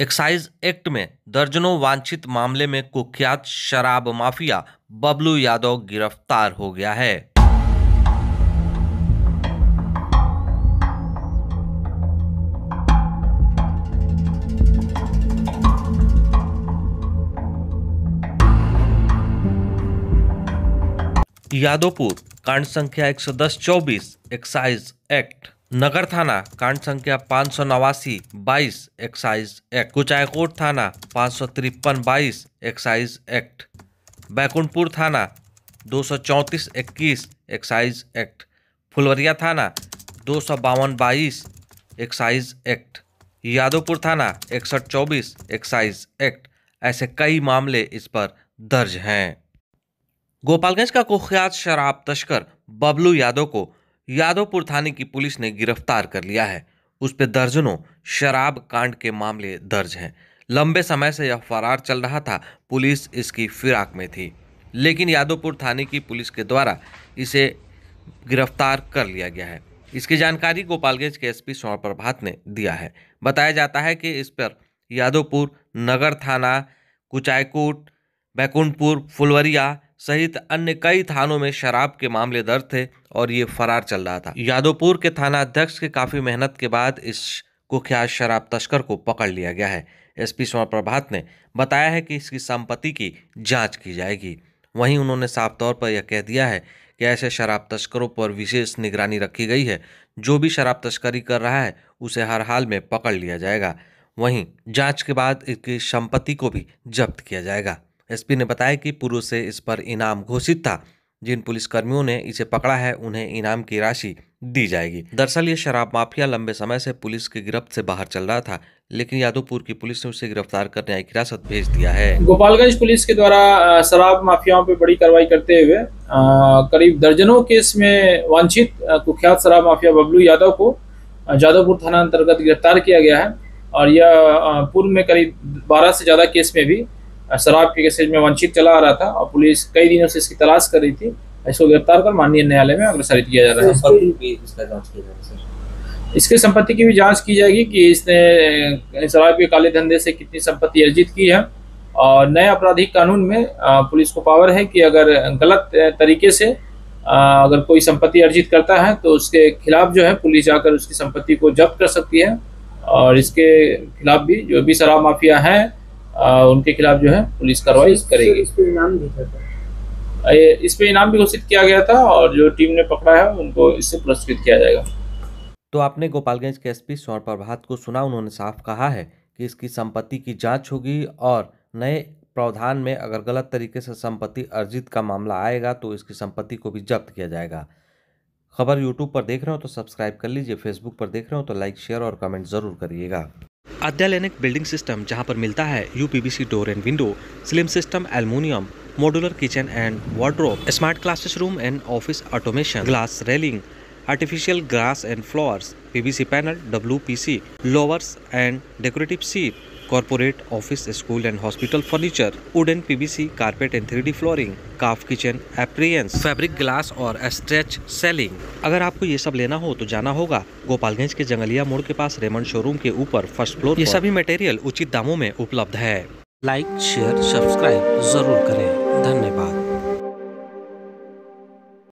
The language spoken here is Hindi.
एक्साइज एक्ट में दर्जनों वांछित मामले में कुख्यात शराब माफिया बबलू यादव गिरफ़्तार हो गया है। यादवपुर, कांड संख्या एक सौ दस चौबीस, एक्साइज एक्ट। नगर थाना, कांड संख्या पाँच सौ नवासी, बाईस, एक्साइज एक्ट। कुचायकोट थाना, पाँच सौ तिरपन, बाईस, एक्साइज एक्ट। बैकुंठपुर थाना, दो सौ चौंतीस, इक्कीस, एक्साइज एक्ट। फुलवरिया थाना, दो सौ बावन, बाईस, एक्साइज एक्ट। यादवपुर थाना, इकसठ, चौबीस, एक्साइज एक्ट। ऐसे कई मामले इस पर दर्ज हैं। गोपालगंज का कुख्यात शराब तस्कर बबलू यादव को यादवपुर थाने की पुलिस ने गिरफ़्तार कर लिया है। उस पर दर्जनों शराब कांड के मामले दर्ज हैं। लंबे समय से यह फरार चल रहा था, पुलिस इसकी फिराक में थी। लेकिन यादवपुर थाने की पुलिस के द्वारा इसे गिरफ़्तार कर लिया गया है। इसकी जानकारी गोपालगंज के एसपी स्वर्ण प्रभात ने दिया है। बताया जाता है कि इस पर यादवपुर नगर थाना, कुचायकोट, बैकुंठपुर, फुलवरिया सहित अन्य कई थानों में शराब के मामले दर्ज थे और ये फरार चल रहा था। यादवपुर के थाना अध्यक्ष के काफ़ी मेहनत के बाद इस कुख्यात शराब तस्कर को पकड़ लिया गया है। एसपी स्वर्ण प्रभात ने बताया है कि इसकी संपत्ति की जाँच की जाएगी। वहीं उन्होंने साफ़ तौर पर यह कह दिया है कि ऐसे शराब तस्करों पर विशेष निगरानी रखी गई है। जो भी शराब तस्करी कर रहा है, उसे हर हाल में पकड़ लिया जाएगा। वहीं जाँच के बाद इसकी संपत्ति को भी जब्त किया जाएगा। एसपी ने बताया कि पूर्व से इस पर इनाम घोषित था। जिन पुलिसकर्मियों ने इसे पकड़ा है, उन्हें इनाम की राशि दी जाएगी। दरअसल, ये शराब माफिया लंबे समय से पुलिस की गिरफ्त से बाहर चल रहा था, लेकिन यादवपुर की पुलिस ने उसे गिरफ़्तार कर न्यायिक हिरासत भेज दिया है। गोपालगंज पुलिस के द्वारा शराब माफियाओं पर बड़ी कार्रवाई करते हुए करीब दर्जनों केस में वांछित कुख्यात शराब माफिया बबलू यादव को जादवपुर थाना अंतर्गत गिरफ़्तार किया गया है। और यह पूर्व में करीब बारह से ज़्यादा केस में भी शराब के केसेज में वंचित चला आ रहा था और पुलिस कई दिनों से इसकी तलाश कर रही थी। इसको गिरफ़्तार कर माननीय न्यायालय में अग्रसारित किया जा रहा है। इसके संपत्ति की भी जाँच की जाएगी कि इसने शराब के काले धंधे से कितनी संपत्ति अर्जित की है। और नए आपराधिक कानून में पुलिस को पावर है कि अगर गलत तरीके से अगर कोई संपत्ति अर्जित करता है तो उसके खिलाफ जो है पुलिस जाकर उसकी संपत्ति को जब्त कर सकती है। और इसके खिलाफ भी जो भी शराब माफिया हैं उनके खिलाफ जो है पुलिस कार्रवाई करेगी। इस पे इनाम भी इस पे इनाम भी घोषित किया गया था और जो टीम ने पकड़ा है उनको इससे पुरस्कृत किया जाएगा। तो आपने गोपालगंज के एसपी स्वर्ण प्रभात को सुना उन्होंने साफ़ कहा है कि इसकी संपत्ति की जाँच होगी और नए प्रावधान में अगर गलत तरीके से संपत्ति अर्जित का मामला आएगा तो इसकी संपत्ति को भी जब्त किया जाएगा। खबर यूट्यूब पर देख रहे हो तो सब्सक्राइब कर लीजिए फेसबुक पर देख रहे हो तो लाइक शेयर और कमेंट ज़रूर करिएगा। अत्याधुनिक बिल्डिंग सिस्टम जहाँ पर मिलता है U PVC door and window slim system aluminium modular kitchen and wardrobe smart classes room and office automation glass railing artificial grass artificial grass and panel PVC P C lowers and decorative sheet, corporate office school and hospital furniture wooden pvc carpet and 3d flooring calf kitchen appearance fabric glass और स्ट्रेच सेलिंग अगर आपको ये सब लेना हो तो जाना होगा गोपालगंज के जंगलिया मोड़ के पास रेमंड शोरूम के ऊपर फ़र्स्ट फ्लोर ये सभी मटेरियल उचित दामों में उपलब्ध है। लाइक शेयर सब्सक्राइब ज़रूर करें। धन्यवाद।